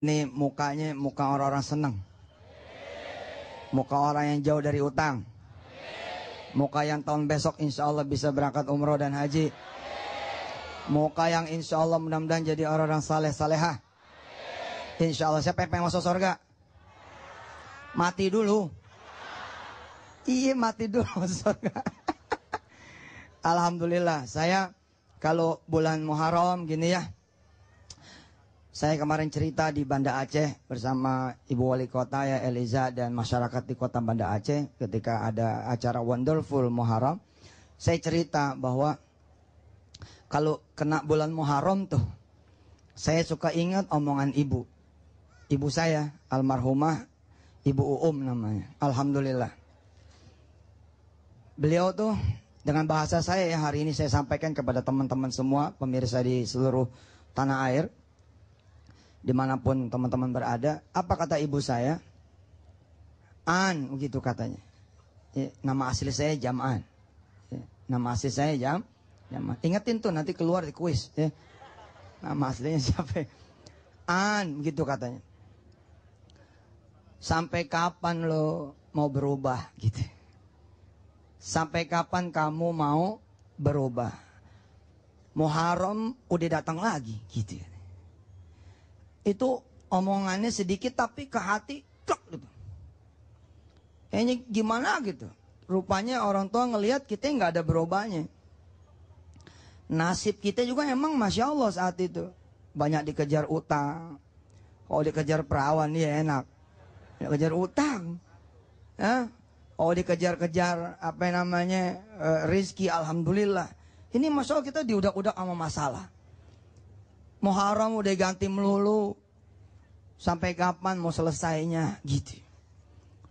Ini mukanya muka orang-orang senang. Muka orang yang jauh dari utang. Muka yang tahun besok insya Allah bisa berangkat umroh dan haji. Muka yang insya Allah mudah-mudahan jadi orang-orang saleh salehah. Insya Allah siapa yang pengen masuk surga? Mati dulu. Iya mati dulu masuk surga. Alhamdulillah saya kalau bulan Muharram gini ya saya kemarin cerita di Banda Aceh bersama Ibu Wali Kota ya Eliza dan masyarakat di Kota Banda Aceh ketika ada acara Wonderful Muharram. Saya cerita bahwa kalau kena bulan Muharram tuh saya suka ingat omongan ibu. Ibu saya almarhumah Ibu Uum namanya. Alhamdulillah. Beliau tuh dengan bahasa saya yang hari ini saya sampaikan kepada teman-teman semua pemirsa di seluruh tanah air di mana pun teman-teman berada. Apa kata ibu saya? An, begitu katanya. Ya, nama asli saya Jam'an. Ya, nama asli saya Jam. Jam'an. Ingetin tuh nanti keluar di kuis. Ya. Nama aslinya siapa? An, begitu katanya. Sampai kapan lo mau berubah gitu? Sampai kapan kamu mau berubah? Muharram udah datang lagi gitu ya itu omongannya sedikit tapi ke hati kek gitu. Kayaknya gimana gitu. Rupanya orang tua ngelihat kita nggak ada berubahnya. Nasib kita juga emang masya Allah saat itu banyak dikejar utang. Kalau dikejar perawan ya enak. Dikejar utang. Ya? Oh dikejar-kejar apa namanya uh, rizki alhamdulillah. Ini masya Allah kita diudak-udak sama masalah. Muharram udah ganti melulu. Sampai kapan mau selesainya gitu.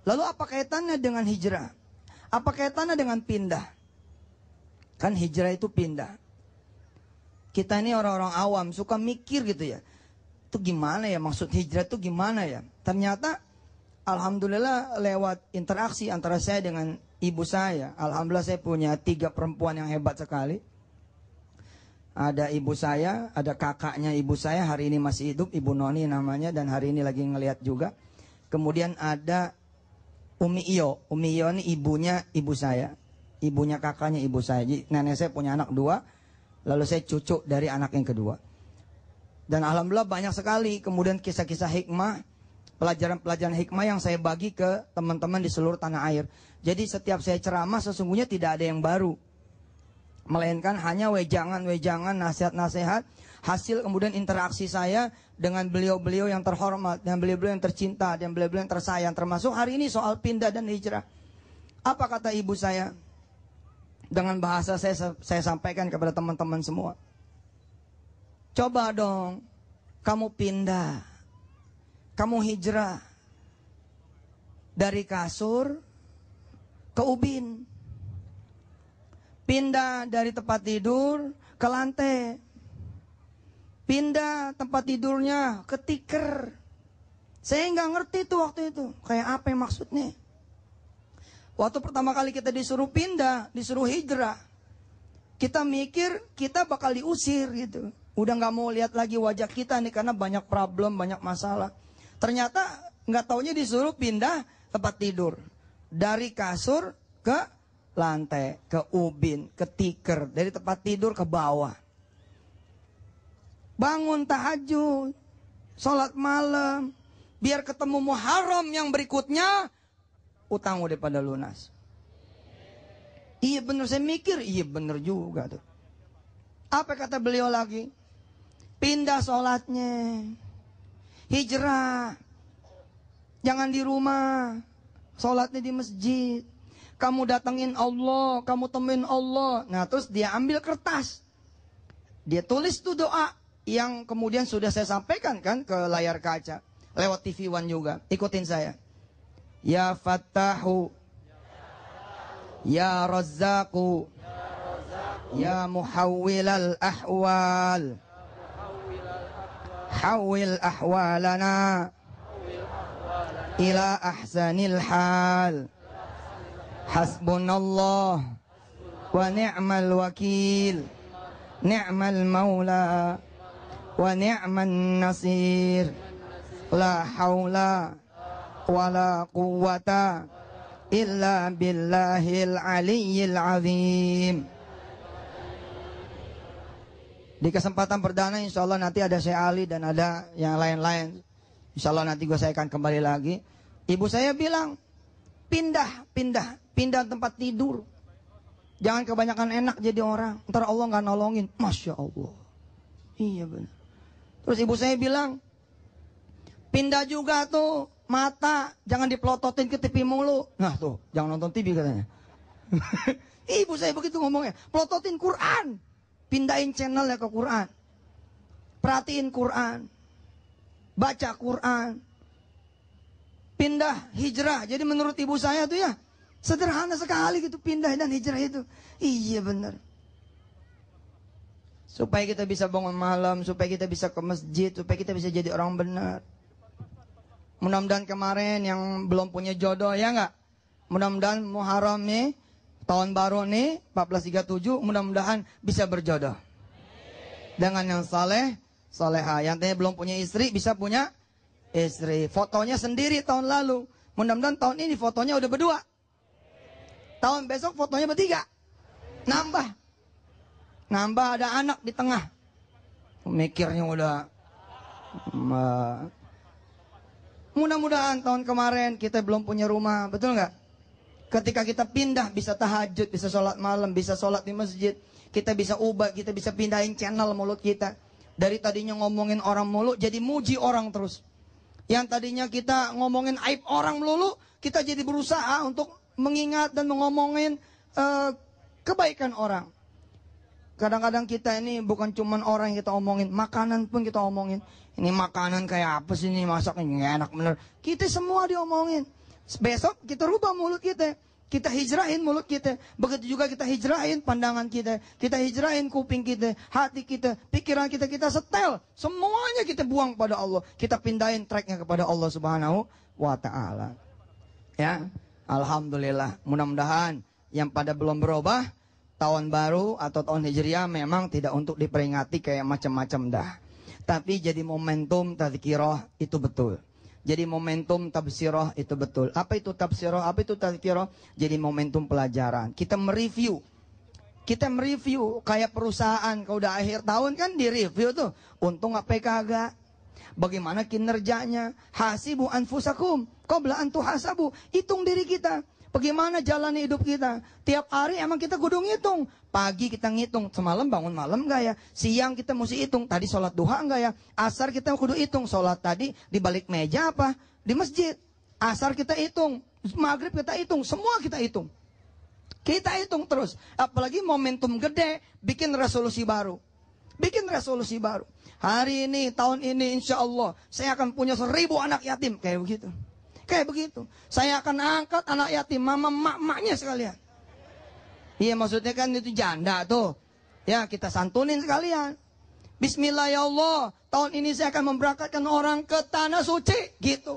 Lalu apa kaitannya dengan hijrah? Apa kaitannya dengan pindah? Kan hijrah itu pindah. Kita ini orang-orang awam suka mikir gitu ya. Itu gimana ya maksud hijrah itu gimana ya? Ternyata Alhamdulillah lewat interaksi antara saya dengan ibu saya. Alhamdulillah saya punya tiga perempuan yang hebat sekali ada ibu saya, ada kakaknya ibu saya hari ini masih hidup, Ibu Noni namanya dan hari ini lagi ngelihat juga. Kemudian ada Umi Iyo, Umi Iyo ini ibunya ibu saya, ibunya kakaknya ibu saya. Jadi nenek saya punya anak dua, lalu saya cucu dari anak yang kedua. Dan alhamdulillah banyak sekali kemudian kisah-kisah hikmah, pelajaran-pelajaran hikmah yang saya bagi ke teman-teman di seluruh tanah air. Jadi setiap saya ceramah sesungguhnya tidak ada yang baru melainkan hanya wejangan-wejangan nasihat-nasihat. Hasil kemudian interaksi saya dengan beliau-beliau yang terhormat dan beliau-beliau yang tercinta dan beliau-beliau yang tersayang. Termasuk hari ini soal pindah dan hijrah. Apa kata ibu saya? Dengan bahasa saya saya sampaikan kepada teman-teman semua. Coba dong kamu pindah. Kamu hijrah. Dari kasur ke ubin Pindah dari tempat tidur ke lantai. Pindah tempat tidurnya ke tiker. Saya nggak ngerti tuh waktu itu. Kayak apa yang maksudnya. Waktu pertama kali kita disuruh pindah, disuruh hijrah. Kita mikir kita bakal diusir gitu. Udah nggak mau lihat lagi wajah kita nih karena banyak problem, banyak masalah. Ternyata nggak taunya disuruh pindah tempat tidur. Dari kasur ke lantai, ke ubin, ke tiker, dari tempat tidur ke bawah. Bangun tahajud, sholat malam, biar ketemu Muharram yang berikutnya, utang udah pada lunas. Iya bener saya mikir, iya bener juga tuh. Apa kata beliau lagi? Pindah sholatnya. Hijrah. Jangan di rumah. Sholatnya di masjid kamu datengin Allah, kamu temuin Allah. Nah, terus dia ambil kertas. Dia tulis tuh doa yang kemudian sudah saya sampaikan kan ke layar kaca. Lewat TV One juga. Ikutin saya. Ya Fattahu. Ya Razzaku. Ya Muhawwilal Ahwal. Hawil ahwalana ila ahsanil hal. Hasbunallah wa ni'mal wakil ni'mal maula wa ni'man nasir La haula wala quwata illa billahil aliyyil azim. Di kesempatan perdana insya Allah nanti ada saya Ali dan ada yang lain-lain. Insya Allah nanti gue saya akan kembali lagi. Ibu saya bilang, pindah, pindah, pindah tempat tidur. Jangan kebanyakan enak jadi orang. Ntar Allah nggak nolongin. Masya Allah. Iya benar. Terus ibu saya bilang, pindah juga tuh mata. Jangan dipelototin ke TV mulu. Nah tuh, jangan nonton TV katanya. ibu saya begitu ngomongnya. Pelototin Quran. Pindahin channel ya ke Quran. Perhatiin Quran. Baca Quran. Pindah hijrah. Jadi menurut ibu saya tuh ya. Sederhana sekali gitu pindah dan hijrah itu. Iya benar. Supaya kita bisa bangun malam, supaya kita bisa ke masjid, supaya kita bisa jadi orang benar. Mudah-mudahan kemarin yang belum punya jodoh ya nggak? Mudah-mudahan Muharram nih tahun baru nih 1437 mudah-mudahan bisa berjodoh. Dengan yang saleh, soleha. Yang tanya belum punya istri bisa punya istri. Fotonya sendiri tahun lalu. Mudah-mudahan tahun ini fotonya udah berdua. Tahun besok fotonya bertiga. Nambah. Nambah ada anak di tengah. Mikirnya udah Mudah-mudahan tahun kemarin kita belum punya rumah, betul nggak? Ketika kita pindah bisa tahajud, bisa sholat malam, bisa sholat di masjid. Kita bisa ubah, kita bisa pindahin channel mulut kita. Dari tadinya ngomongin orang mulut jadi muji orang terus. Yang tadinya kita ngomongin aib orang melulu, kita jadi berusaha untuk mengingat dan mengomongin uh, kebaikan orang. Kadang-kadang kita ini bukan cuma orang yang kita omongin, makanan pun kita omongin. Ini makanan kayak apa sih ini masaknya enak bener. Kita semua diomongin. Besok kita rubah mulut kita. Kita hijrahin mulut kita. Begitu juga kita hijrahin pandangan kita. Kita hijrahin kuping kita. Hati kita. Pikiran kita. Kita setel. Semuanya kita buang pada Allah. Kita pindahin tracknya kepada Allah subhanahu wa ta'ala. Ya. Alhamdulillah. Mudah-mudahan yang pada belum berubah. Tahun baru atau tahun hijriah memang tidak untuk diperingati kayak macam-macam dah. Tapi jadi momentum tadhkirah itu betul. Jadi momentum tafsirah itu betul. Apa itu tafsirah? Apa itu tafsirah? Jadi momentum pelajaran. Kita mereview. Kita mereview kayak perusahaan kalau udah akhir tahun kan di review tuh. Untung apa kagak? Bagaimana kinerjanya? Hasibu anfusakum qabla antu hasabu. Hitung diri kita. Bagaimana jalan hidup kita? Tiap hari emang kita kudu ngitung. Pagi kita ngitung, semalam bangun malam enggak ya? Siang kita mesti hitung, tadi sholat duha enggak ya? Asar kita kudu hitung, sholat tadi di balik meja apa? Di masjid. Asar kita hitung, maghrib kita hitung, semua kita hitung. Kita hitung terus. Apalagi momentum gede, bikin resolusi baru. Bikin resolusi baru. Hari ini, tahun ini insya Allah, saya akan punya seribu anak yatim. Kayak begitu. Kayak begitu. Saya akan angkat anak yatim, mama mak-maknya sekalian. Iya maksudnya kan itu janda tuh. Ya kita santunin sekalian. Bismillah ya Allah, tahun ini saya akan memberangkatkan orang ke tanah suci gitu.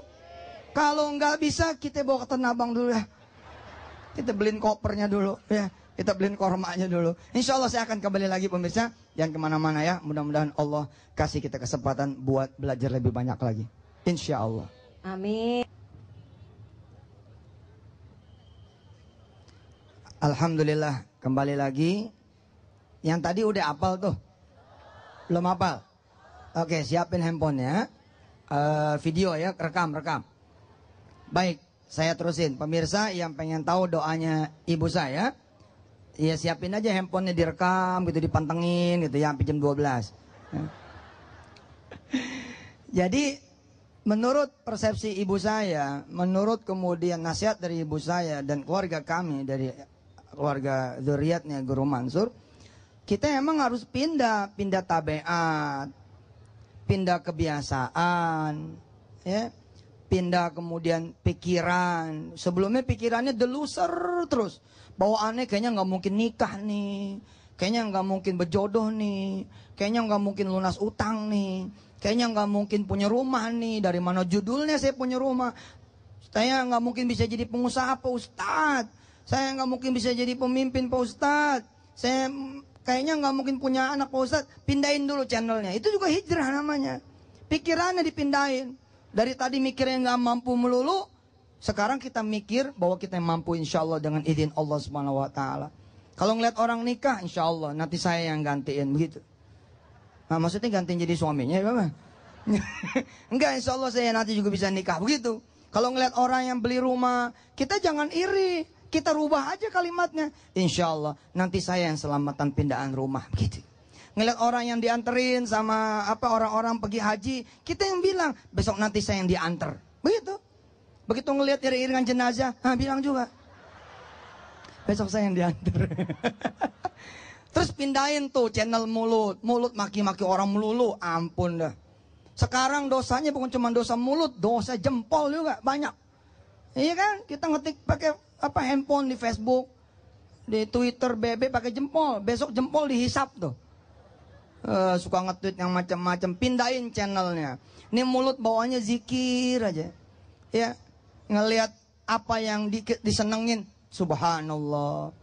Kalau nggak bisa kita bawa ke Tanah Abang dulu ya. Kita beliin kopernya dulu ya. Kita beliin kormanya dulu. Insya Allah saya akan kembali lagi pemirsa. Jangan ke mana-mana ya. Mudah-mudahan Allah kasih kita kesempatan buat belajar lebih banyak lagi. Insya Allah. Amin. Alhamdulillah kembali lagi. Yang tadi udah apal tuh? Belum apal? Oke siapin handphonenya. Uh, video ya, rekam, rekam. Baik, saya terusin. Pemirsa yang pengen tahu doanya ibu saya, ya siapin aja handphonenya direkam gitu, dipantengin gitu ya sampai jam 12. Ya. Jadi menurut persepsi ibu saya, menurut kemudian nasihat dari ibu saya dan keluarga kami dari keluarga zuriatnya Guru Mansur, kita emang harus pindah, pindah tabiat, pindah kebiasaan, ya, pindah kemudian pikiran. Sebelumnya pikirannya deluser terus, bawaannya kayaknya nggak mungkin nikah nih, kayaknya nggak mungkin berjodoh nih, kayaknya nggak mungkin lunas utang nih, kayaknya nggak mungkin punya rumah nih. Dari mana judulnya saya punya rumah? Saya nggak mungkin bisa jadi pengusaha Pak Ustadz. Saya nggak mungkin bisa jadi pemimpin Pak Ustadz. Saya kayaknya nggak mungkin punya anak Pak Ustadz. Pindahin dulu channelnya. Itu juga hijrah namanya. Pikirannya dipindahin. Dari tadi mikirnya nggak mampu melulu, sekarang kita mikir bahwa kita mampu insya Allah dengan izin Allah Subhanahu Wa Taala. Kalau ngeliat orang nikah, insya Allah nanti saya yang gantiin begitu. Nah, maksudnya gantiin jadi suaminya, ya, Bapak? Enggak, insya Allah saya nanti juga bisa nikah begitu. Kalau ngeliat orang yang beli rumah, kita jangan iri. Kita rubah aja kalimatnya. Insya Allah nanti saya yang selamatan pindahan rumah begitu ngeliat orang yang dianterin sama apa orang-orang pergi haji, kita yang bilang besok nanti saya yang diantar. Begitu. Begitu ngelihat iring-iringan jenazah, ah, bilang juga. Besok saya yang diantar. Terus pindahin tuh channel mulut. Mulut maki-maki orang melulu. Ampun dah. Sekarang dosanya bukan cuma dosa mulut, dosa jempol juga banyak. Iya kan? Kita ngetik pakai apa handphone di Facebook, di Twitter, BB pakai jempol. Besok jempol dihisap tuh uh, suka nge-tweet yang macam-macam, pindahin channelnya. Ini mulut bawahnya zikir aja. Ya, ngelihat apa yang di, disenengin, subhanallah.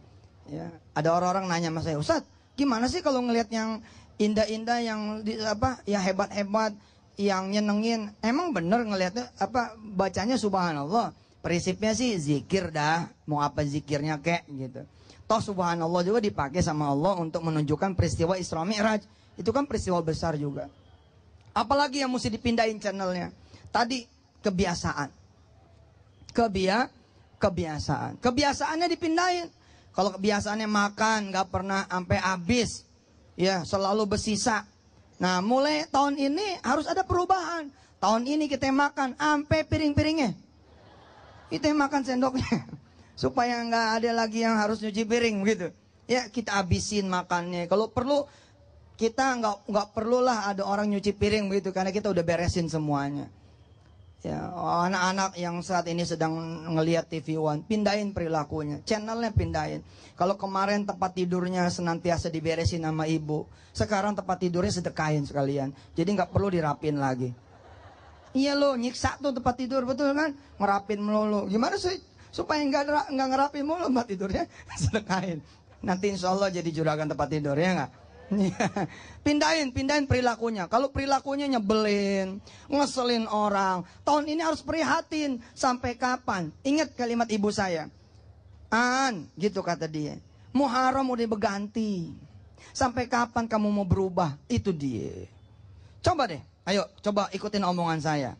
Ya, ada orang-orang nanya sama saya, "Ustaz, gimana sih kalau ngelihat yang indah-indah yang di, apa, yang hebat-hebat, yang nyenengin? Emang bener ngelihatnya apa bacanya subhanallah?" Prinsipnya sih zikir dah, mau apa zikirnya kek gitu. Toh subhanallah juga dipakai sama Allah untuk menunjukkan peristiwa Isra Mi'raj. Itu kan peristiwa besar juga. Apalagi yang mesti dipindahin channelnya. Tadi kebiasaan. Kebia, kebiasaan. Kebiasaannya dipindahin. Kalau kebiasaannya makan nggak pernah sampai habis, ya selalu bersisa. Nah mulai tahun ini harus ada perubahan. Tahun ini kita makan sampai piring-piringnya. Kita makan sendoknya. Supaya nggak ada lagi yang harus nyuci piring gitu. Ya kita habisin makannya. Kalau perlu kita nggak nggak perlulah ada orang nyuci piring begitu karena kita udah beresin semuanya. Ya, anak-anak yang saat ini sedang ngelihat TV One, pindahin perilakunya, channelnya pindahin. Kalau kemarin tempat tidurnya senantiasa diberesin sama ibu, sekarang tempat tidurnya sedekahin sekalian. Jadi nggak perlu dirapin lagi. Iya lo, nyiksa tuh tempat tidur betul kan? Ngerapin melulu. Gimana sih supaya nggak nggak ngerapin mulu tempat tidurnya? sedekahin. Nanti insya Allah jadi juragan tempat tidur ya nggak? pindahin, pindahin perilakunya. Kalau perilakunya nyebelin, ngeselin orang, tahun ini harus prihatin. Sampai kapan? Ingat kalimat ibu saya. An, gitu kata dia. Muharram udah berganti. Sampai kapan kamu mau berubah? Itu dia. Coba deh, ayo coba ikutin omongan saya.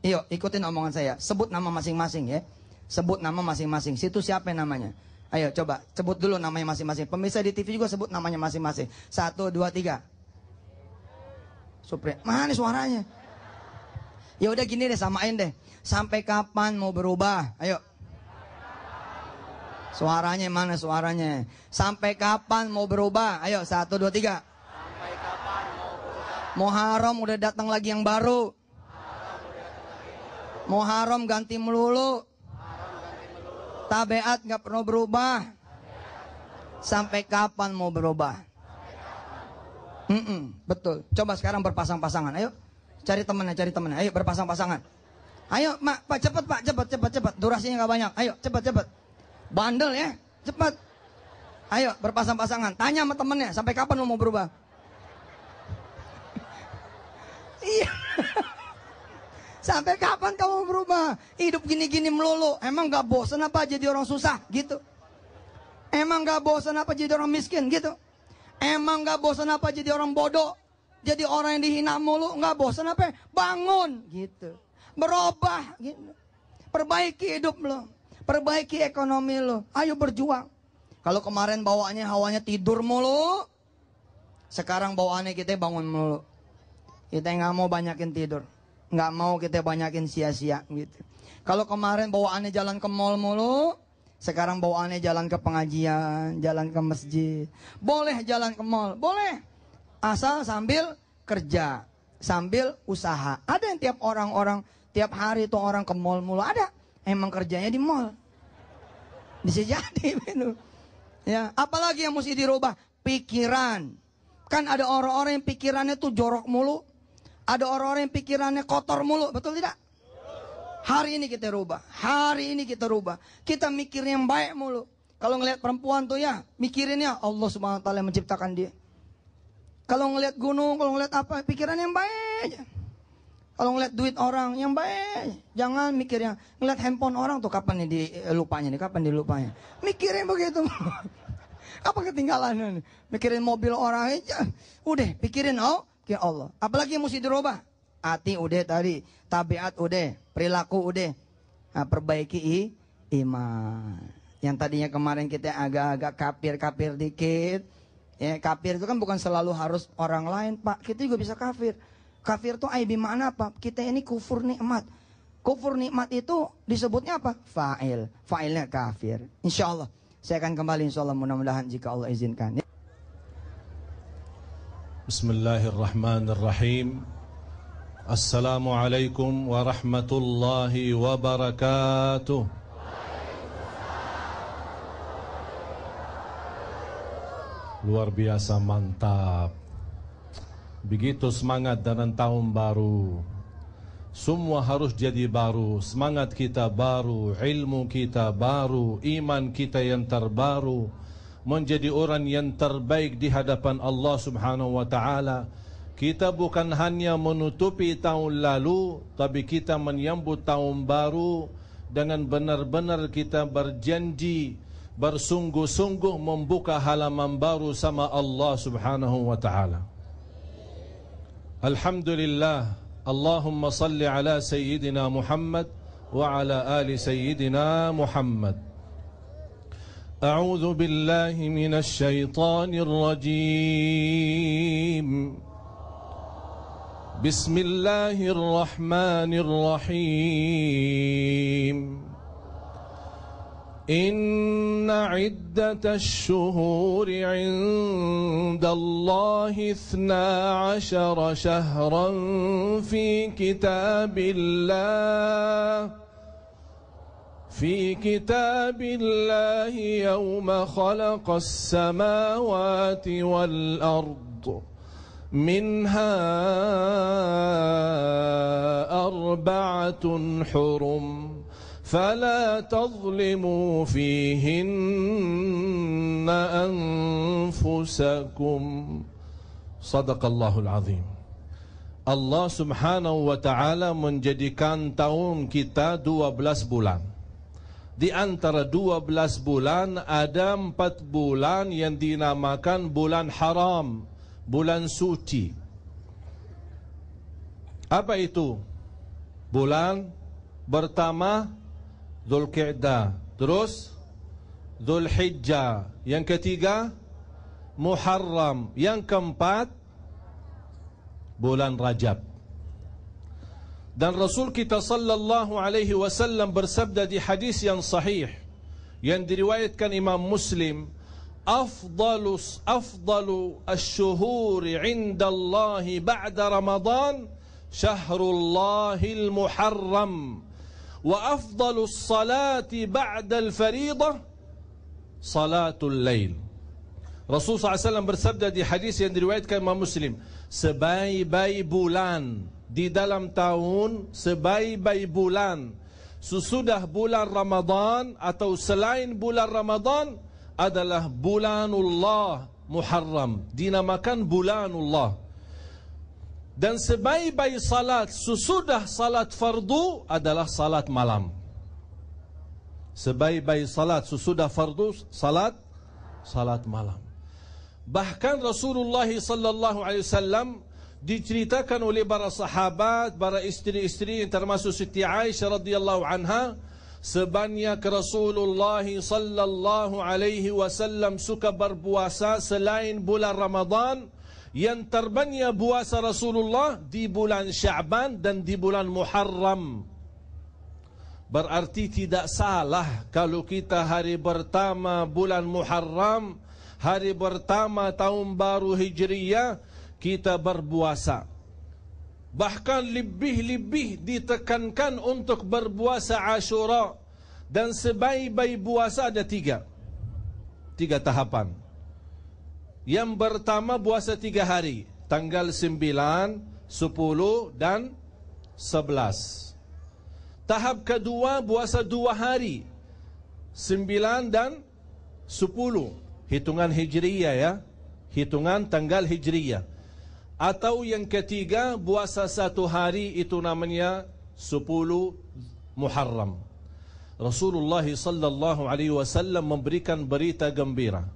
Ayo ikutin omongan saya. Sebut nama masing-masing ya. Sebut nama masing-masing. Situ siapa namanya? Ayo coba sebut dulu namanya masing-masing. Pemirsa di TV juga sebut namanya masing-masing. Satu, dua, tiga. Supri. Mana suaranya? Ya udah gini deh samain deh. Sampai kapan mau berubah? Ayo. Suaranya mana suaranya? Sampai kapan mau berubah? Ayo satu dua tiga. Sampai kapan mau berubah? Muharram udah datang lagi yang baru. Muharram ganti melulu. Tabiat nggak pernah berubah. Sampai kapan mau berubah? Mm -mm, betul. Coba sekarang berpasang-pasangan. Ayo, cari temennya, cari temennya. Ayo berpasang-pasangan. Ayo, mak, pak cepet pak, cepet, cepet, cepet. Durasinya nggak banyak. Ayo, cepet, cepet. Bandel ya, cepet. Ayo berpasang-pasangan. Tanya sama temennya, sampai kapan mau berubah? Sampai kapan kamu berubah? Hidup gini-gini melulu. Emang gak bosan apa jadi orang susah? Gitu. Emang gak bosan apa jadi orang miskin? Gitu. Emang gak bosan apa jadi orang bodoh? Jadi orang yang dihina mulu. Gak bosan apa? Bangun. Gitu. Berubah. Gitu. Perbaiki hidup lo. Perbaiki ekonomi lo. Ayo berjuang. Kalau kemarin bawaannya hawanya tidur mulu. Sekarang bawaannya kita bangun mulu. Kita nggak mau banyakin tidur nggak mau kita banyakin sia-sia gitu. Kalau kemarin bawaannya jalan ke mall mulu, sekarang bawaannya jalan ke pengajian, jalan ke masjid. Boleh jalan ke mall, boleh. Asal sambil kerja, sambil usaha. Ada yang tiap orang-orang tiap hari itu orang ke mall mulu ada. Emang kerjanya di mall. Bisa jadi itu. Ya, apalagi yang mesti dirubah? Pikiran. Kan ada orang-orang yang pikirannya tuh jorok mulu. Ada orang-orang yang pikirannya kotor mulu, betul tidak? Hari ini kita rubah, hari ini kita rubah. Kita mikir yang baik mulu. Kalau ngelihat perempuan tuh ya, mikirinnya Allah Subhanahu wa taala yang menciptakan dia. Kalau ngelihat gunung, kalau ngelihat apa, pikiran yang baik aja. Kalau ngeliat duit orang yang baik, jangan mikir yang ngeliat handphone orang tuh kapan nih di eh, lupanya nih, kapan dilupanya. Mikirin begitu. Apa ketinggalan? Mikirin mobil orang aja. Udah, pikirin oh, ke Allah. Apalagi yang mesti dirubah? Hati udah tadi, tabiat udah, perilaku udah. Nah, perbaiki iman. Yang tadinya kemarin kita agak-agak kafir-kafir dikit. Ya, kafir itu kan bukan selalu harus orang lain, Pak. Kita juga bisa kafir. Kafir itu aibi mana apa? Kita ini kufur nikmat. Kufur nikmat itu disebutnya apa? Fa'il. Fa'ilnya kafir. Insya Allah. Saya akan kembali insya Allah mudah-mudahan jika Allah izinkan. Bismillahirrahmanirrahim. Assalamualaikum warahmatullahi wabarakatuh. Luar biasa mantap. Begitu semangat dalam tahun baru. Semua harus jadi baru. Semangat kita baru, ilmu kita baru, iman kita yang terbaru. menjadi orang yang terbaik di hadapan Allah Subhanahu wa taala. Kita bukan hanya menutupi tahun lalu, tapi kita menyambut tahun baru dengan benar-benar kita berjanji bersungguh-sungguh membuka halaman baru sama Allah Subhanahu wa taala. Alhamdulillah, Allahumma salli ala sayyidina Muhammad wa ala ali sayyidina Muhammad. أعوذ بالله من الشيطان الرجيم. بسم الله الرحمن الرحيم. إن عدة الشهور عند الله اثنا عشر شهرا في كتاب الله. في كتاب الله يوم خلق السماوات والأرض منها أربعة حرم فلا تظلموا فيهن أنفسكم. صدق الله العظيم. Allah subhanahu wa ta'ala menjadikan tahun kita 12 bulan. Di antara 12 bulan ada 4 bulan yang dinamakan bulan haram Bulan suci. Apa itu? Bulan pertama Zulqi'dah Terus Zulhijjah Yang ketiga Muharram. Yang keempat Bulan Rajab Dan Rasul kita sallallahu alaihi wasallam bersabda di hadis yang sahih yang diriwayatkan Imam Muslim afdalus afdalu asy-syuhuri 'inda Allah ba'da Ramadan syahrul muharram wa afdalus salati ba'da al-fariḍah salatul lail Rasul SAW bersabda di hadis yang diriwayatkan Imam Muslim Sebaik-baik bulan Di dalam tahun Sebaik-baik bulan Sesudah bulan Ramadan Atau selain bulan Ramadan Adalah bulanullah Muharram Dinamakan bulanullah. Dan sebaik-baik salat Sesudah salat fardu Adalah salat malam. Sebaik-baik salat Sesudah fardu Salat Salat malam. Bahkan Rasulullah sallallahu alaihi wasallam diceritakan oleh para sahabat, para istri-istri yang termasuk Siti Aisyah radhiyallahu anha sebanyak Rasulullah sallallahu alaihi wasallam suka berpuasa selain bulan Ramadan yang terbanyak puasa Rasulullah di bulan Syaban dan di bulan Muharram. Berarti tidak salah kalau kita hari pertama bulan Muharram hari pertama tahun baru Hijriyah kita berpuasa. Bahkan lebih-lebih ditekankan untuk berpuasa Ashura dan sebaik-baik puasa ada tiga. Tiga tahapan. Yang pertama puasa tiga hari, tanggal sembilan, sepuluh dan sebelas. Tahap kedua puasa dua hari, sembilan dan sepuluh hitungan hijriyah ya hitungan tanggal hijriyah Atau yang ketiga puasa satu hari itu namanya 10 Muharram. Rasulullah sallallahu alaihi wasallam memberikan berita gembira.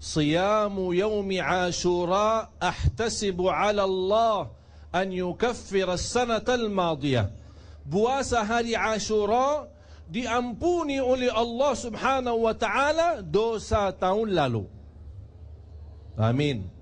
Siyamu yaumi Ashura ahtasibu 'ala Allah an yukaffira as-sanata al-madiyah. Puasa hari Ashura diampuni oleh Allah Subhanahu wa taala dosa tahun lalu. Amin.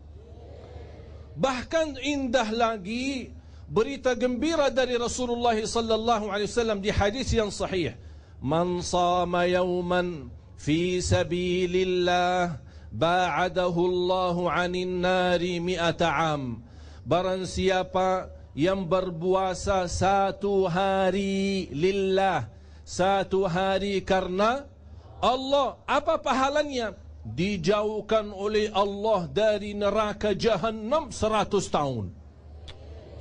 Bahkan indah lagi berita gembira dari Rasulullah sallallahu alaihi wasallam di hadis yang sahih. Man sama yawman fi sabilillah ba'adahu Allah 'anil nari mi'ata 'am. Barang siapa yang berpuasa satu hari lillah, satu hari karena Allah, apa pahalanya? Dijauhkan oleh Allah dari neraka jahanam seratus tahun.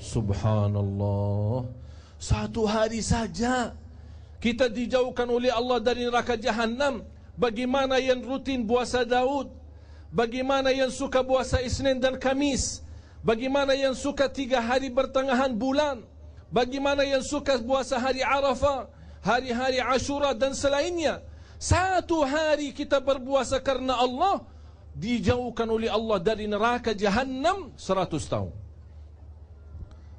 Subhanallah. Satu hari saja kita dijauhkan oleh Allah dari neraka jahanam. Bagaimana yang rutin puasa Daud? Bagaimana yang suka puasa Isnin dan Kamis? Bagaimana yang suka tiga hari pertengahan bulan? Bagaimana yang suka puasa hari Arafah, hari-hari Ashura dan selainnya? Satu hari kita berpuasa karena Allah dijauhkan oleh Allah dari neraka jahanam seratus tahun.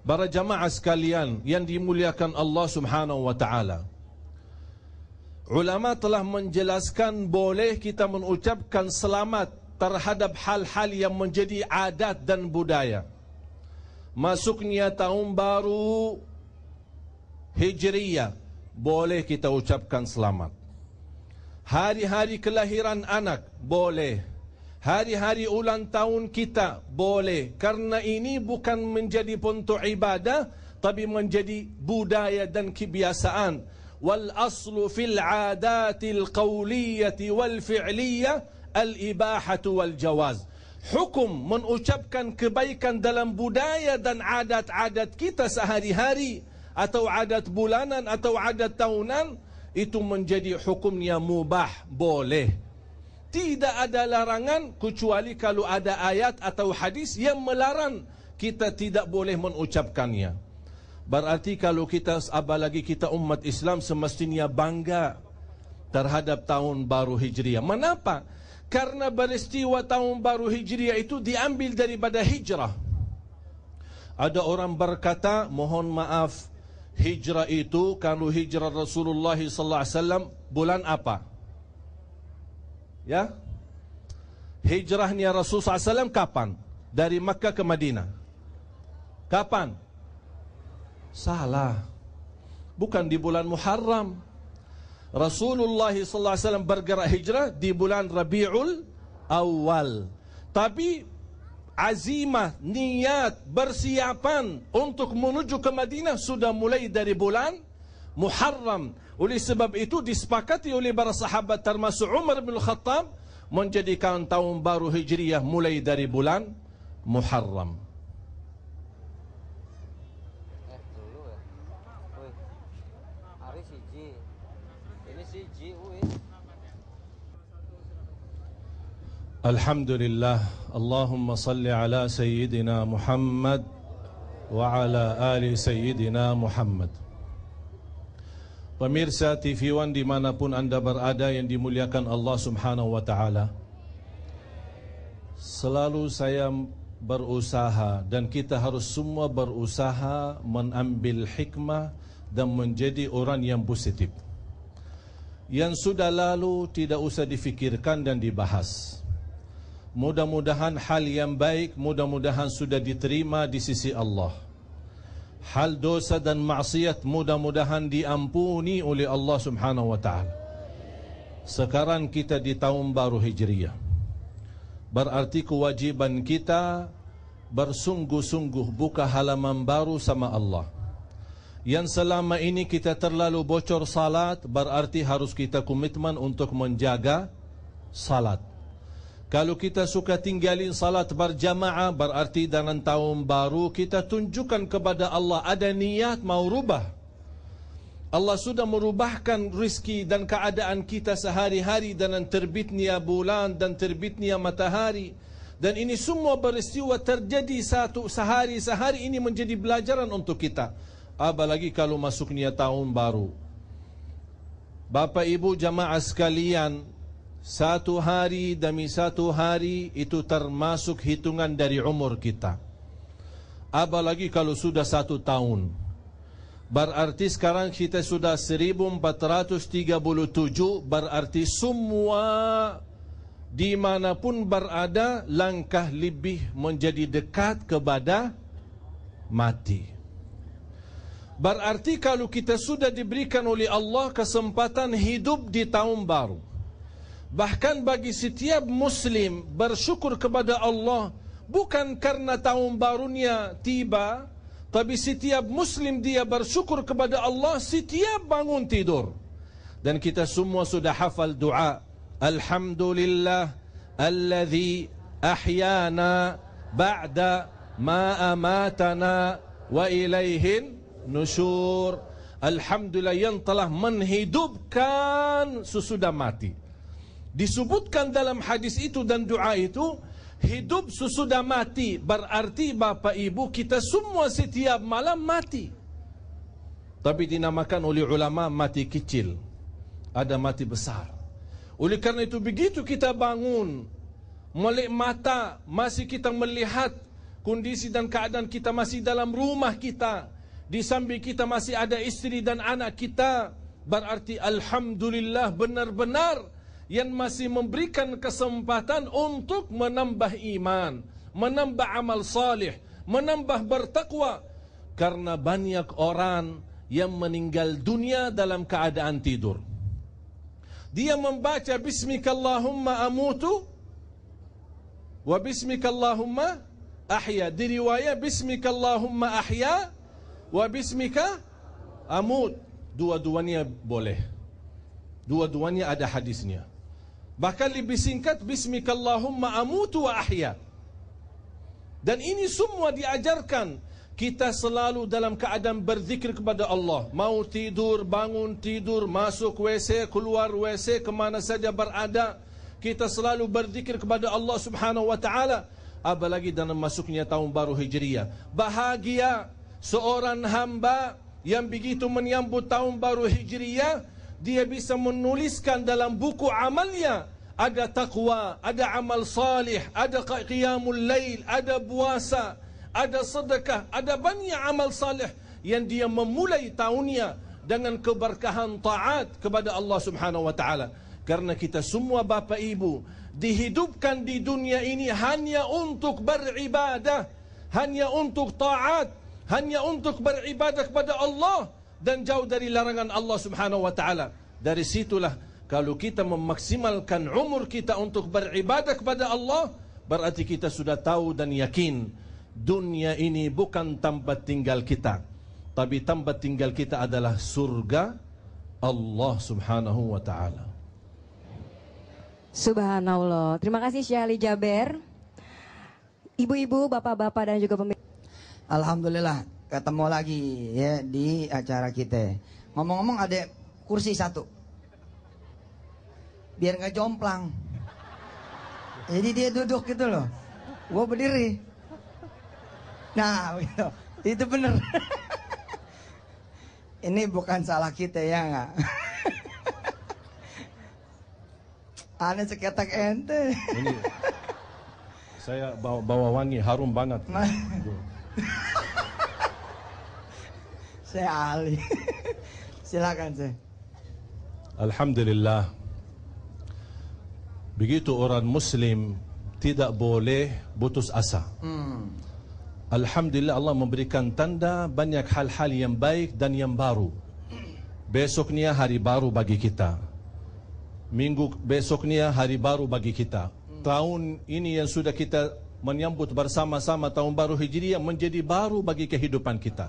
Para jamaah sekalian yang dimuliakan Allah Subhanahu wa taala. Ulama telah menjelaskan boleh kita mengucapkan selamat terhadap hal-hal yang menjadi adat dan budaya. Masuknya tahun baru Hijriyah boleh kita ucapkan selamat. Hari-hari kelahiran anak boleh. Hari-hari ulang tahun kita boleh. Karena ini bukan menjadi bentuk ibadah tapi menjadi budaya dan kebiasaan. Wal aslu fil adatil qawliyati wal fi'liyah al ibahatu wal jawaz. Hukum mengucapkan kebaikan dalam budaya dan adat-adat kita sehari-hari atau adat bulanan atau adat tahunan itu menjadi hukumnya mubah. Boleh. Tidak ada larangan kecuali kalau ada ayat atau hadis yang melarang kita tidak boleh mengucapkannya. Berarti kalau kita apalagi kita umat Islam semestinya bangga terhadap tahun baru Hijriah. Mengapa? Karena peristiwa tahun baru Hijriah itu diambil daripada hijrah. Ada orang berkata mohon maaf hijrah itu kalau hijrah Rasulullah sallallahu alaihi wasallam bulan apa? Ya? Hijrahnya Rasulullah SAW kapan? Dari Makkah ke Madinah. Kapan? Salah. Bukan di bulan Muharram. Rasulullah sallallahu alaihi wasallam bergerak hijrah di bulan Rabiul Awal. Tapi azimah, niat, persiapan untuk menuju ke Madinah sudah mulai dari bulan Muharram. Oleh sebab itu disepakati oleh para sahabat termasuk Umar bin Khattab menjadikan tahun baru Hijriyah mulai dari bulan Muharram. الحمد لله اللهم صل على سيدنا محمد وعلى آل سيدنا محمد Pemirsa TV One dimanapun anda berada yang dimuliakan Allah subhanahu wa ta'ala Selalu saya berusaha dan kita harus semua berusaha mengambil hikmah dan menjadi orang yang positif Yang sudah lalu tidak usah difikirkan dan dibahas Mudah-mudahan hal yang baik Mudah-mudahan sudah diterima di sisi Allah. Hal dosa dan maksiat Mudah-mudahan diampuni oleh Allah subhanahu wa ta'ala. Sekarang kita di tahun baru Hijriyah Berarti kewajiban kita Bersungguh-sungguh buka halaman baru sama Allah. Yang selama ini kita terlalu bocor salat Berarti harus kita komitmen untuk menjaga salat kalau kita suka tinggalin salat berjamaah berarti dalam tahun baru kita tunjukkan kepada Allah ada niat mau rubah. Allah sudah merubahkan rizki dan keadaan kita sehari-hari dengan terbitnya bulan dan terbitnya matahari Dan ini semua peristiwa terjadi satu sehari sehari ini menjadi pelajaran untuk kita. Apalagi kalau masuknya tahun baru. Bapak Ibu jamaah sekalian, satu hari demi satu hari itu termasuk hitungan dari umur kita. Apalagi kalau sudah satu tahun. Berarti sekarang kita sudah 1437 Berarti semua Dimanapun berada Langkah lebih menjadi dekat kepada Mati Berarti kalau kita sudah diberikan oleh Allah Kesempatan hidup di tahun baru Bahkan bagi setiap muslim Bersyukur kepada Allah Bukan karena tahun barunya tiba Tapi setiap muslim dia bersyukur kepada Allah setiap bangun tidur. Dan kita semua sudah hafal doa. Alhamdulillah alladhi ahyana ba'da ma amatana wa ilaihin nusyur. Alhamdulillah yang telah menghidupkan sesudah mati. Disebutkan dalam hadis itu dan doa itu hidup sesudah mati berarti Bapak Ibu kita semua setiap malam mati. Tapi dinamakan oleh ulama mati kecil. Ada mati besar. Oleh karena itu begitu kita bangun melek mata masih kita melihat kondisi dan keadaan kita masih dalam rumah kita di samping kita masih ada istri dan anak kita berarti alhamdulillah benar-benar yang masih memberikan kesempatan untuk menambah iman, menambah amal salih, menambah bertakwa karena banyak orang yang meninggal dunia dalam keadaan tidur. Dia membaca bismikallahumma amutu wa bismikallahumma ahya. Di riwayat bismikallahumma ahya wa bismika amut. Dua-duanya boleh. Dua-duanya ada hadisnya. Bahkan lebih singkat Bismikallahumma amutu wa ahya. Dan ini semua diajarkan Kita selalu dalam keadaan berzikir kepada Allah. Mau tidur, bangun tidur, masuk WC, keluar WC Kemana saja berada Kita selalu berzikir kepada Allah subhanahu wa ta'ala. Apalagi dalam masuknya tahun baru Hijriah. Bahagia seorang hamba yang begitu menyambut tahun baru Hijriah dia bisa menuliskan dalam buku amalnya ada takwa, ada amal salih, ada qiyamul lail, ada puasa, ada sedekah, ada banyak amal salih yang dia memulai tahunnya dengan keberkahan taat kepada Allah Subhanahu wa taala. Karena kita semua bapa ibu dihidupkan di dunia ini hanya untuk beribadah, hanya untuk taat, hanya untuk beribadah kepada Allah dan jauh dari larangan Allah Subhanahu wa taala. Dari situlah kalau kita memaksimalkan umur kita untuk beribadah kepada Allah, berarti kita sudah tahu dan yakin dunia ini bukan tempat tinggal kita, tapi tempat tinggal kita adalah surga Allah Subhanahu wa taala. Subhanallah. Terima kasih Syekh Ali Jaber. Ibu-ibu, bapak-bapak dan juga pemirsa. Alhamdulillah ketemu lagi ya di acara kita. Ngomong-ngomong ada kursi satu. Biar nggak jomplang. Jadi dia duduk gitu loh. Gue berdiri. Nah, gitu. itu bener. Ini bukan salah kita ya nggak. Aneh seketak ente. Ini saya bawa, bawa wangi harum banget. Nah. saya Ali. Silakan saya. Alhamdulillah. Begitu orang Muslim tidak boleh putus asa. Hmm. Alhamdulillah Allah memberikan tanda banyak hal-hal yang baik dan yang baru. Besoknya hari baru bagi kita. Minggu besoknya hari baru bagi kita. Tahun ini yang sudah kita menyambut bersama-sama tahun baru Hijriah menjadi baru bagi kehidupan kita.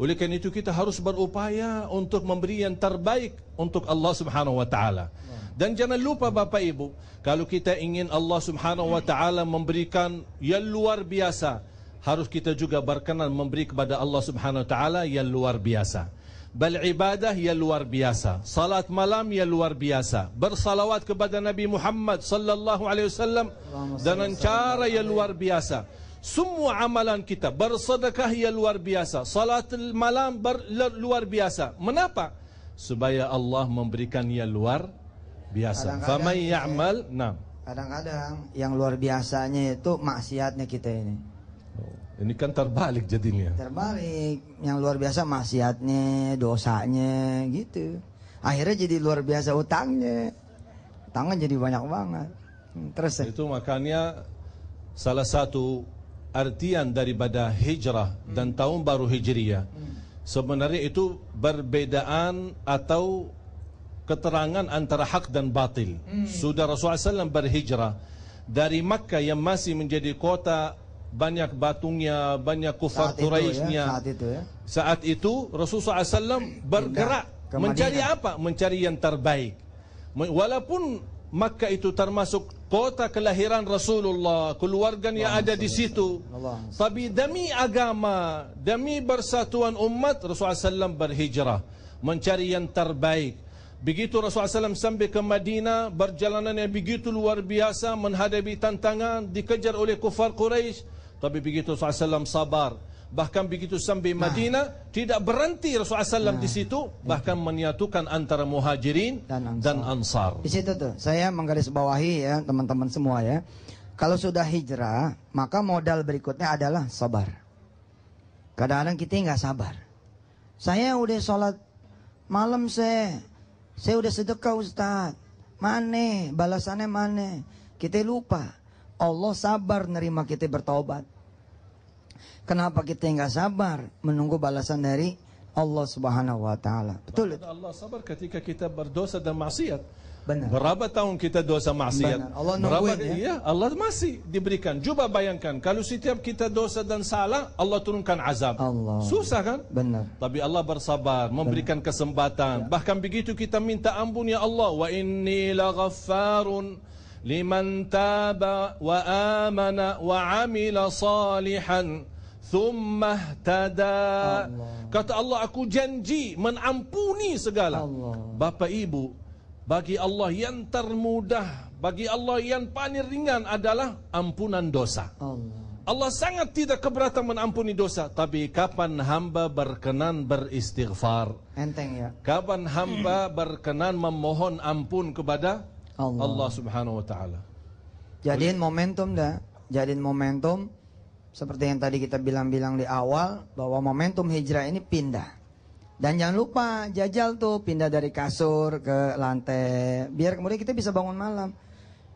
Oleh kerana itu kita harus berupaya untuk memberi yang terbaik untuk Allah Subhanahu wa taala. Dan jangan lupa Bapak Ibu, kalau kita ingin Allah Subhanahu wa taala memberikan yang luar biasa, harus kita juga berkenan memberi kepada Allah Subhanahu wa taala yang luar biasa. Beribadah yang luar biasa. Salat malam yang luar biasa. Bersalawat kepada Nabi Muhammad sallallahu alaihi wasallam dengan cara yang luar biasa. Semua amalan kita bersedekah yang luar biasa. Salat malam ber, luar biasa. Mengapa? Supaya Allah memberikan yang luar biasa. Faman kita- ya'mal, nah. Kadang-kadang yang luar biasanya itu maksiatnya kita ini. Ini kan terbalik jadinya. Terbalik, yang luar biasa maksiatnya, dosanya gitu. Akhirnya jadi luar biasa utangnya. Utangnya jadi banyak banget. Hmm, Terus ya. Itu makanya salah satu artian daripada hijrah dan tahun baru hijriyah sebenarnya itu perbedaan atau keterangan antara hak dan batil. Sudah Rasulullah SAW berhijrah dari Makkah yang masih menjadi kota banyak batungnya, banyak kufar Saat ya, Quraisynya. saat itu ya. Saat itu Rasulullah SAW bergerak mencari apa? Mencari yang terbaik. Walaupun Makkah itu termasuk kota kelahiran Rasulullah, keluarga yang ada di situ. Allah. Tapi demi agama, demi persatuan umat, Rasulullah SAW berhijrah. Mencari yang terbaik. Begitu Rasulullah SAW sampai ke Madinah, perjalanan yang begitu luar biasa, menghadapi tantangan, dikejar oleh kufar Quraisy. Tapi begitu Rasulullah SAW sabar. Bahkan begitu sampai Madinah, tidak berhenti Rasulullah SAW di situ, bahkan menyatukan antara muhajirin Dan dan ansar. Di situ tuh, saya menggarisbawahi ya teman-teman semua ya. Kalau sudah hijrah, maka modal berikutnya adalah sabar. Kadang-kadang kita nggak sabar. Saya udah sholat malam saya, saya udah sedekah Ustaz. Mana balasannya mana? Kita lupa. Allah sabar nerima kita bertobat. Kenapa kita nggak sabar menunggu balasan dari Allah Subhanahu Wa Taala? Betul. Allah sabar ketika kita berdosa dan maksiat. Benar. Berapa tahun kita dosa maksiat? Benar. Allah Berapa, ya. Iya, Allah masih diberikan. Coba bayangkan, kalau setiap kita dosa dan salah, Allah turunkan azab. Allah. Susah kan? Benar. Tapi Allah bersabar, memberikan kesempatan. Bahkan begitu kita minta ampun ya Allah, wa inni laghaffarun liman taba wa amana wa amila salihan thumma ihtada. Kata Allah, aku janji menampuni segala. Allah. Bapak Ibu, bagi Allah yang termudah, bagi Allah yang paling ringan adalah ampunan dosa. Allah. Allah sangat tidak keberatan mengampuni dosa, tapi kapan hamba berkenan beristighfar? Enteng ya. Kapan hamba berkenan memohon ampun kepada Allah. Allah Subhanahu wa taala? Jadiin momentum dah. Jadiin momentum seperti yang tadi kita bilang-bilang di awal bahwa momentum hijrah ini pindah. Dan jangan lupa jajal tuh pindah dari kasur ke lantai biar kemudian kita bisa bangun malam.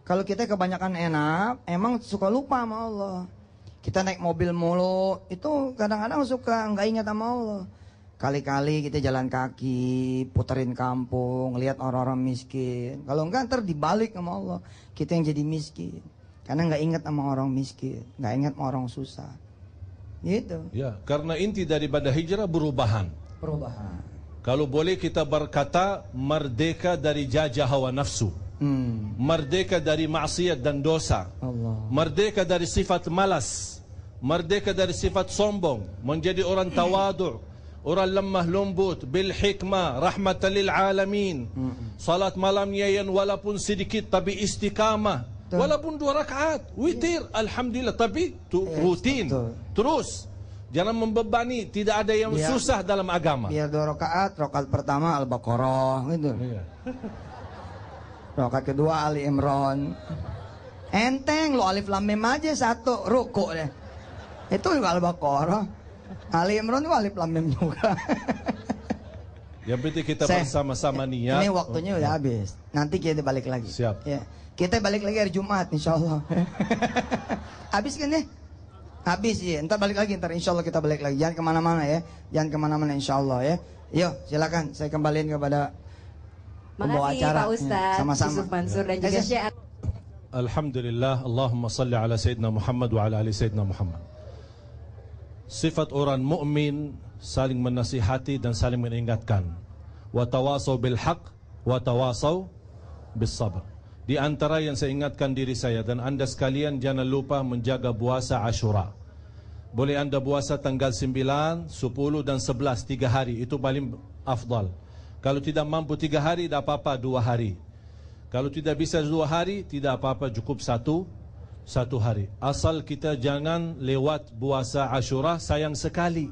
Kalau kita kebanyakan enak, emang suka lupa sama Allah. Kita naik mobil mulu, itu kadang-kadang suka nggak ingat sama Allah. Kali-kali kita jalan kaki, puterin kampung, lihat orang-orang miskin. Kalau enggak ntar dibalik sama Allah, kita yang jadi miskin. Karena nggak ingat sama orang miskin, nggak ingat sama orang susah. Gitu, Ya, karena inti daripada hijrah berubahan. perubahan. Kalau boleh kita berkata merdeka dari jajah hawa nafsu, Hmm, merdeka dari maksiat dan dosa, Allah. merdeka dari sifat malas, merdeka dari sifat sombong, menjadi orang tawadu, orang lemah lembut, bil hikmah, rahmatan lil alamin. Salat malamnya yang walaupun sedikit tapi istiqamah, walaupun dua rakaat, witir, alhamdulillah, tapi tu, Yes, rutin, betul. terus. Jangan membebani, tidak ada yang Biar- susah dalam agama. Biar dua rakaat, rakaat pertama Al-Baqarah gitu. Iya. Rakaat kedua Ali Imran. Enteng lo alif lam mim aja satu ruku deh. Itu juga Al-Baqarah. Ali Imran juga alif lam mim juga. Yang penting kita bersama-sama niat. Ini waktunya udah habis. Nanti kita balik lagi. Siap. Ya. Kita balik lagi hari Jumat insya Allah. habis kan ya? Habis ya. Ntar balik lagi. Ntar insya Allah kita balik lagi. Jangan ke mana-mana ya. Jangan ke mana-mana insya Allah ya. Yuk silakan. Saya kembaliin kepada pembawa acara. Pak Ustadz Ya, Sama-sama. Yusuf Mansur dan Ya, juga Syekh Alhamdulillah Allahumma salli ala Sayyidina Muhammad wa ala ali Sayyidina Muhammad Sifat orang mukmin saling menasihati dan saling mengingatkan wa tawasaw bil haq wa bis sabr Di antara yang saya ingatkan diri saya dan anda sekalian jangan lupa menjaga puasa Ashura Boleh anda puasa tanggal 9, 10 dan 11 tiga hari itu paling afdal. Kalau tidak mampu tiga hari, tidak apa-apa dua hari. Kalau tidak bisa dua hari, tidak apa-apa cukup satu satu hari. Asal kita jangan lewat puasa Ashura sayang sekali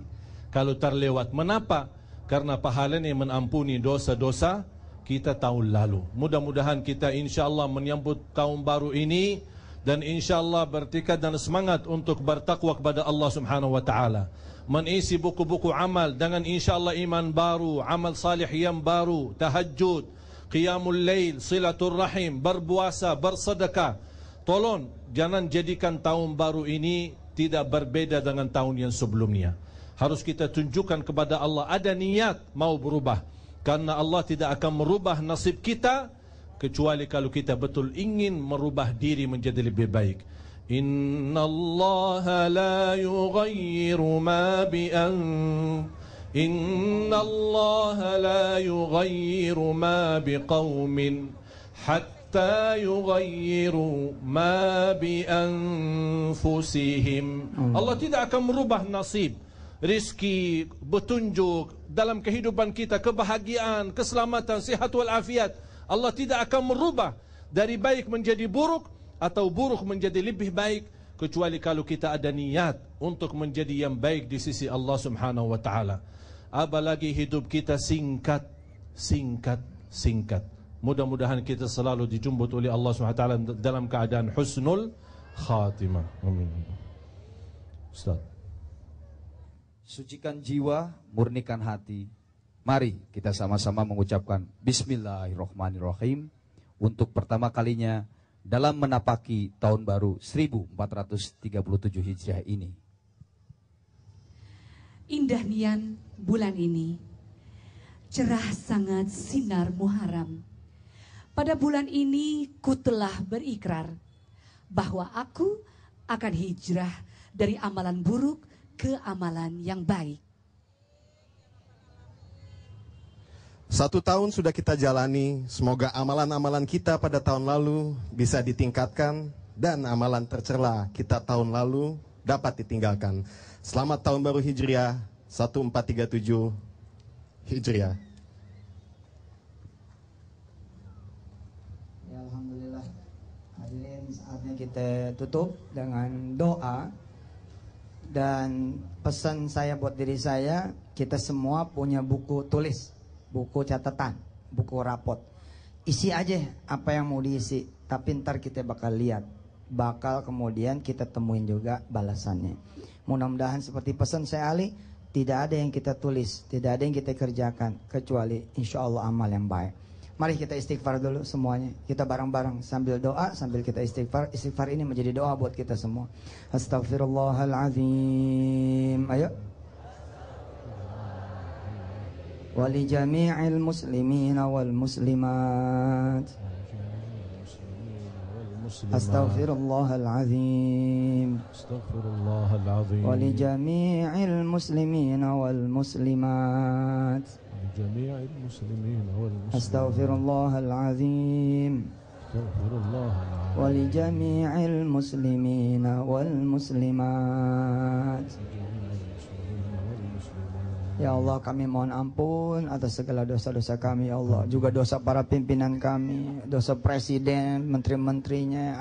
kalau terlewat. Mengapa? Karena pahalanya menampuni dosa-dosa kita tahun lalu. Mudah-mudahan kita insya-Allah menyambut tahun baru ini dan insya-Allah bertekad dan semangat untuk bertakwa kepada Allah Subhanahu wa taala mengisi buku-buku amal dengan insyaAllah iman baru, amal salih yang baru, tahajud, qiyamul lail, silatul rahim, berpuasa, bersedekah. Tolong jangan jadikan tahun baru ini tidak berbeda dengan tahun yang sebelumnya. Harus kita tunjukkan kepada Allah ada niat mau berubah. Karena Allah tidak akan merubah nasib kita kecuali kalau kita betul ingin merubah diri menjadi lebih baik. إن الله لا يغير ما بأن إن الله لا يغير ما بقوم حتى يغيروا ما بأنفسهم Allah tidak akan merubah nasib rizki, petunjuk dalam kehidupan kita, kebahagiaan, keselamatan, sihat walafiat. Allah tidak akan merubah dari baik menjadi buruk atau buruk menjadi lebih baik kecuali kalau kita ada niat untuk menjadi yang baik di sisi Allah Subhanahu wa taala. Apalagi hidup kita singkat, singkat, singkat. Mudah-mudahan kita selalu dijemput oleh Allah Subhanahu wa taala dalam keadaan husnul khatimah. Amin. Ustaz. Sucikan jiwa, murnikan hati. Mari kita sama-sama mengucapkan Bismillahirrahmanirrahim untuk pertama kalinya dalam menapaki tahun baru 1437 Hijriah ini. Indah nian bulan ini, cerah sangat sinar Muharram. Pada bulan ini ku telah berikrar bahwa aku akan hijrah dari amalan buruk ke amalan yang baik. Satu tahun sudah kita jalani, semoga amalan-amalan kita pada tahun lalu bisa ditingkatkan dan amalan tercela kita tahun lalu dapat ditinggalkan. Selamat tahun baru Hijriah 1437 Hijriah. Ya Alhamdulillah Hadirin saatnya kita tutup dengan doa Dan pesan saya buat diri saya Kita semua punya buku tulis buku catatan, buku rapot. Isi aja apa yang mau diisi, tapi ntar kita bakal lihat. Bakal kemudian kita temuin juga balasannya. Mudah-mudahan seperti pesan saya Ali, tidak ada yang kita tulis, tidak ada yang kita kerjakan, kecuali insya Allah amal yang baik. Mari kita istighfar dulu semuanya. Kita bareng-bareng sambil doa, sambil kita istighfar. Istighfar ini menjadi doa buat kita semua. Astagfirullahaladzim. Ayo. ولجميع المسلمين والمسلمات أستغفر الله العظيم أستغفر الله العظيم ولجميع المسلمين والمسلمات لجميع المسلمين والمسلمات أستغفر الله العظيم أستغفر الله العظيم ولجميع المسلمين والمسلمات Ya Allah kami mohon ampun atas segala dosa-dosa kami ya Allah Juga dosa para pimpinan kami Dosa presiden, menteri-menterinya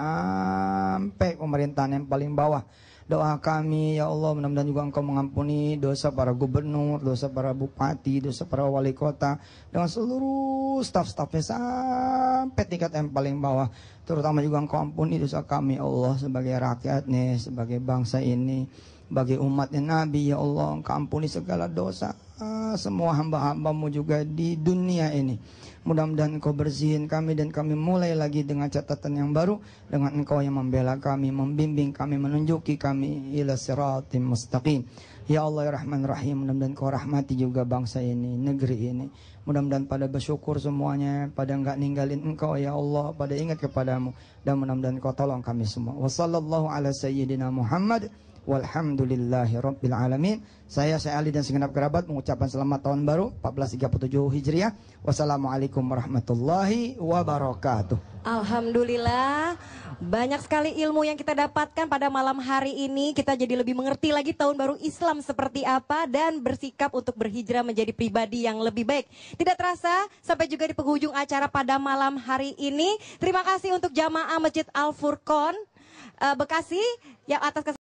Sampai pemerintahan yang paling bawah Doa kami ya Allah mudah-mudahan juga engkau mengampuni dosa para gubernur, dosa para bupati, dosa para wali kota. Dengan seluruh staf-stafnya sampai tingkat yang paling bawah. Terutama juga engkau ampuni dosa kami ya Allah sebagai rakyat nih, sebagai bangsa ini bagi umatnya Nabi ya Allah. Engkau ampuni segala dosa semua hamba-hambamu juga di dunia ini mudah-mudahan engkau bersihin kami dan kami mulai lagi dengan catatan yang baru dengan engkau yang membela kami membimbing kami menunjuki kami ila siratim mustaqim. Ya Allah ya Rahman Rahim mudah-mudahan engkau rahmati juga bangsa ini negeri ini. Mudah-mudahan pada bersyukur semuanya pada enggak ninggalin engkau ya Allah pada ingat kepadamu. Dan mudah-mudahan engkau tolong kami semua. Wa sallallahu ala sayyidina Muhammad Walhamdulillahi Rabbil Alamin. Saya Syekh Ali dan segenap kerabat mengucapkan selamat tahun baru 1437 Hijriah. Wassalamualaikum warahmatullahi wabarakatuh. Alhamdulillah banyak sekali ilmu yang kita dapatkan pada malam hari ini kita jadi lebih mengerti lagi tahun baru Islam seperti apa dan bersikap untuk berhijrah menjadi pribadi yang lebih baik. Tidak terasa sampai juga di penghujung acara pada malam hari ini. Terima kasih untuk jamaah Masjid Al Furqon eh, Bekasi yang atas kes-